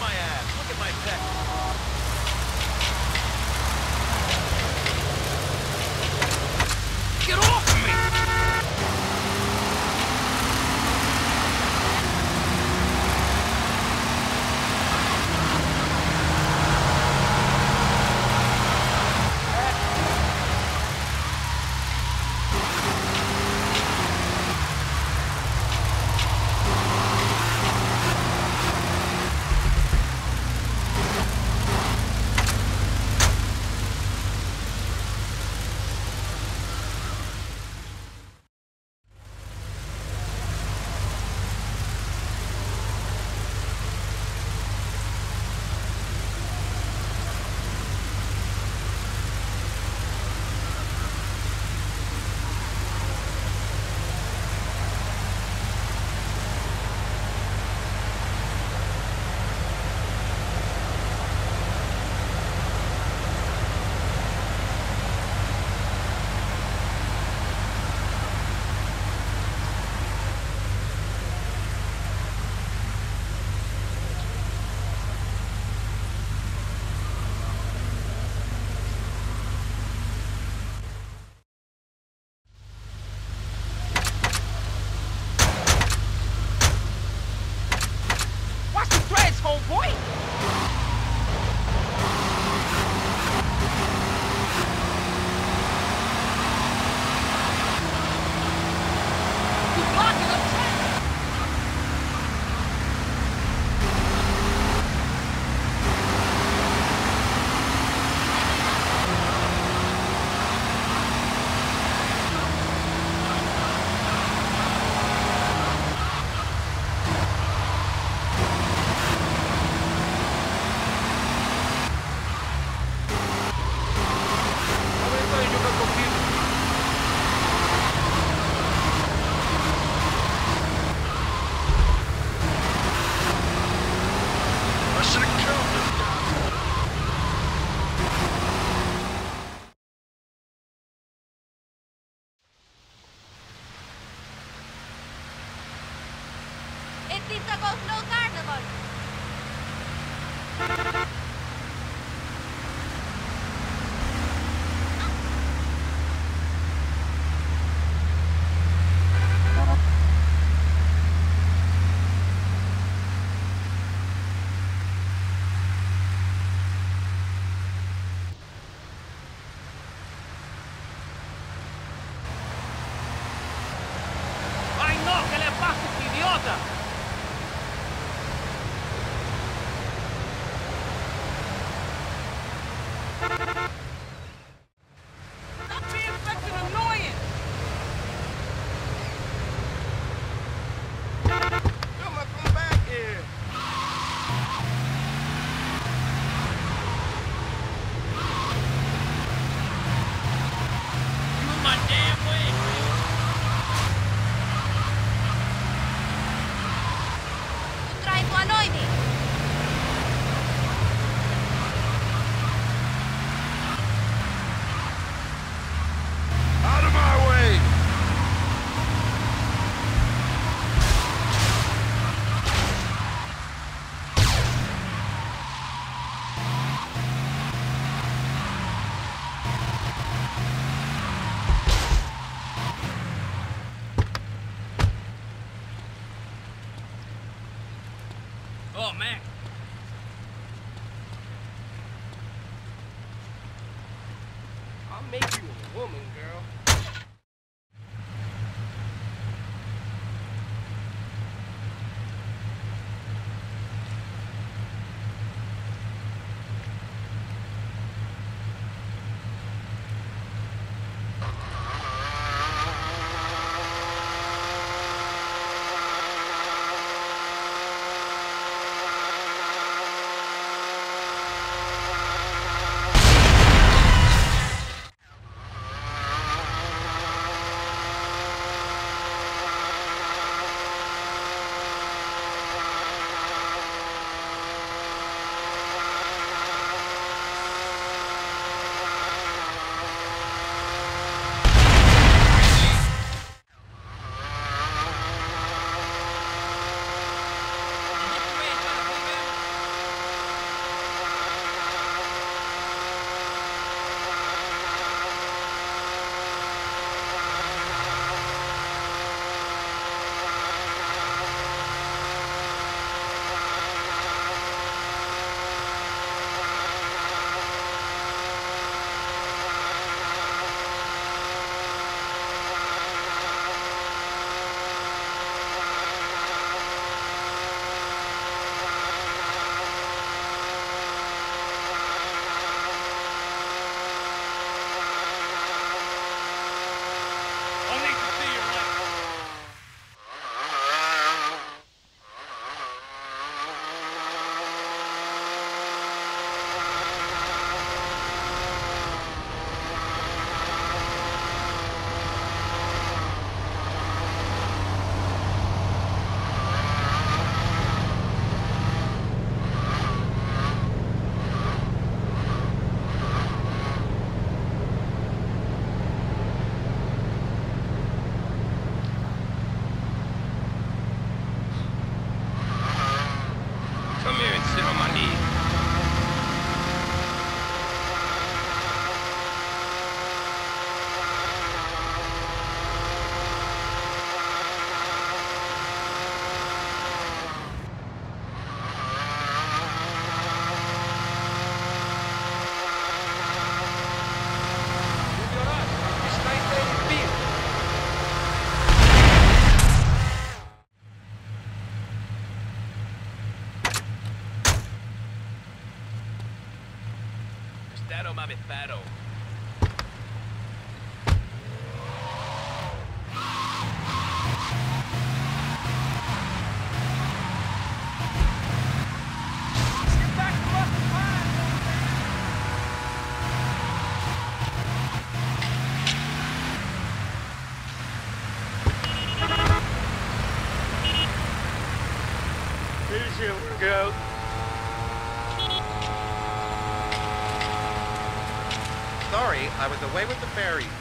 my abs. Look at my pecs. leaves are both no. Vai no, que le pasa, idiota! Zero mamy sparą. Easier workout. I was away with the fairies.